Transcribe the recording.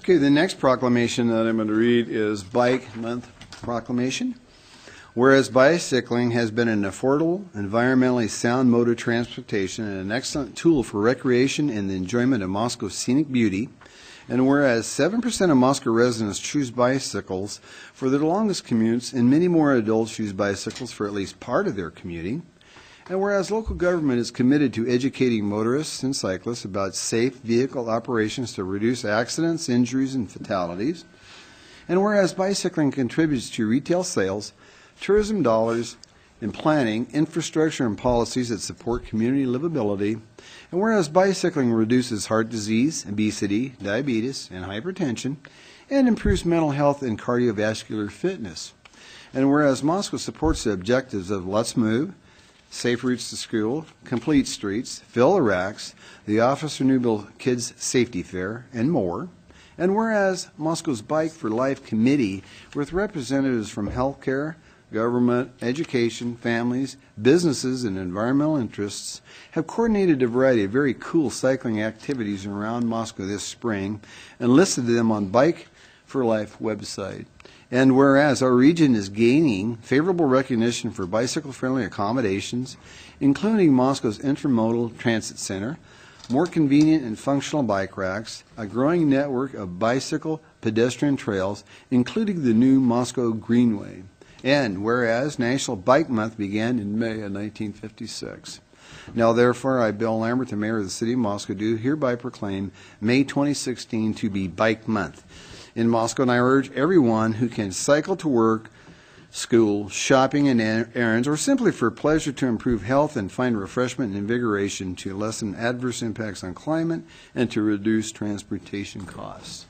Okay, the next proclamation that I'm going to read is Bike Month Proclamation. Whereas bicycling has been an affordable, environmentally sound mode of transportation and an excellent tool for recreation and the enjoyment of Moscow's scenic beauty, and whereas 7% of Moscow residents choose bicycles for their longest commutes, and many more adults use bicycles for at least part of their commuting, and whereas local government is committed to educating motorists and cyclists about safe vehicle operations to reduce accidents, injuries, and fatalities, and whereas bicycling contributes to retail sales, tourism dollars, and planning, infrastructure, and policies that support community livability, and whereas bicycling reduces heart disease, obesity, diabetes, and hypertension, and improves mental health and cardiovascular fitness, and whereas Moscow supports the objectives of Let's Move, Safe Routes to School, Complete Streets, Fill the Racks, the Office Renewable Kids Safety Fair, and more. And whereas Moscow's Bike for Life Committee, with representatives from healthcare, government, education, families, businesses, and environmental interests, have coordinated a variety of very cool cycling activities around Moscow this spring and listed them on Bike for Life website. And whereas our region is gaining favorable recognition for bicycle-friendly accommodations, including Moscow's Intermodal Transit Center, more convenient and functional bike racks, a growing network of bicycle pedestrian trails, including the new Moscow Greenway. And whereas National Bike Month began in May of 1956. Now therefore, I, Bill Lambert, the mayor of the city of Moscow, do hereby proclaim May 2016 to be Bike Month in Moscow, and I urge everyone who can cycle to work, school, shopping and er- errands, or simply for pleasure to improve health and find refreshment and invigoration to lessen adverse impacts on climate and to reduce transportation costs.